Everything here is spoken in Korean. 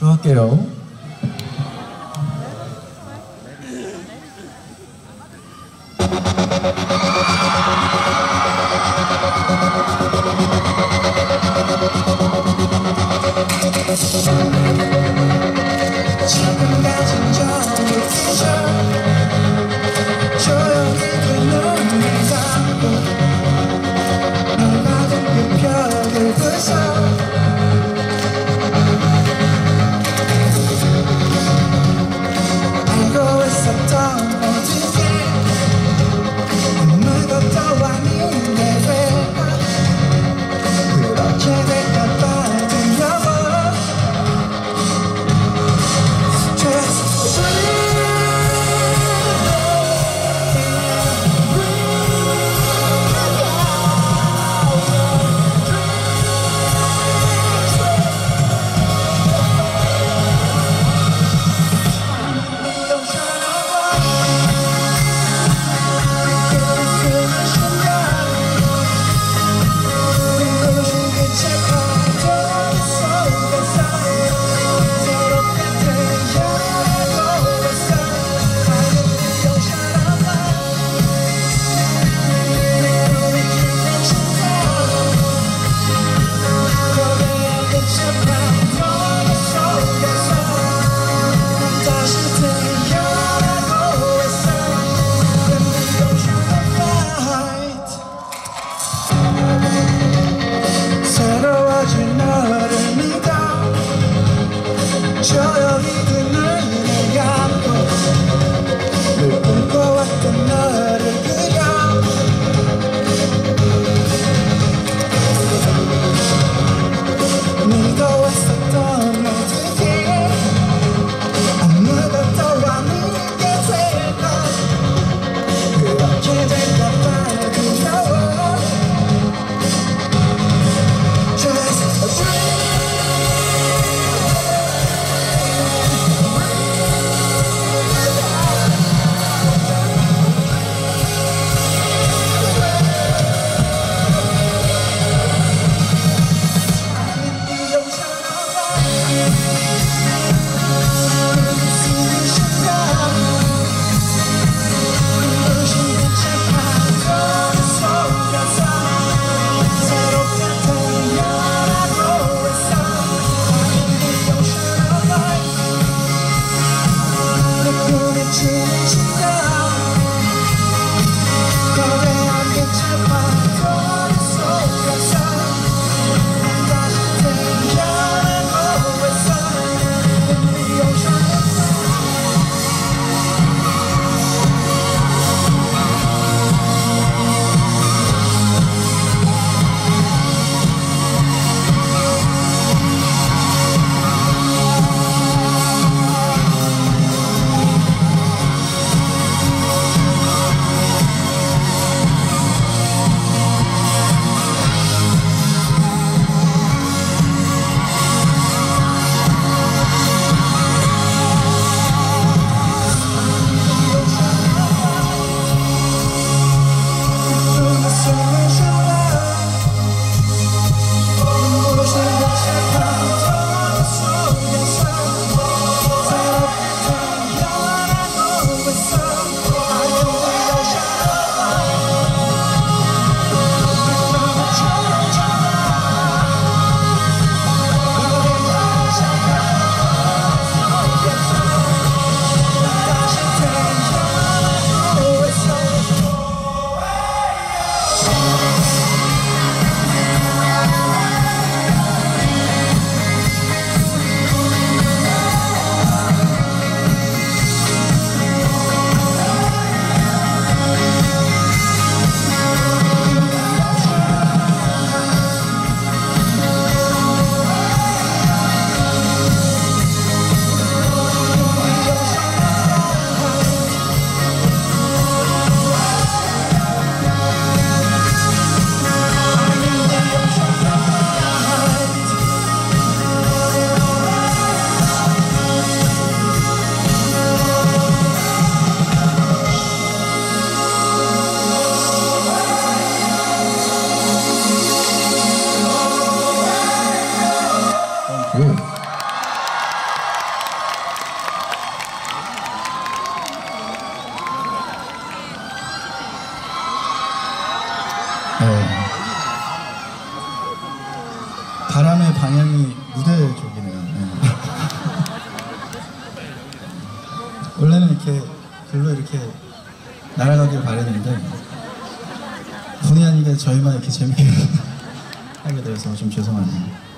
들어갈게요. 네. 바람의 방향이 무대 쪽이네요. 네. 원래는 이렇게 글로 이렇게 날아가길 바랬는데 본의 아니게 저희만 이렇게 재밌게 하게 돼서 좀 죄송하네요.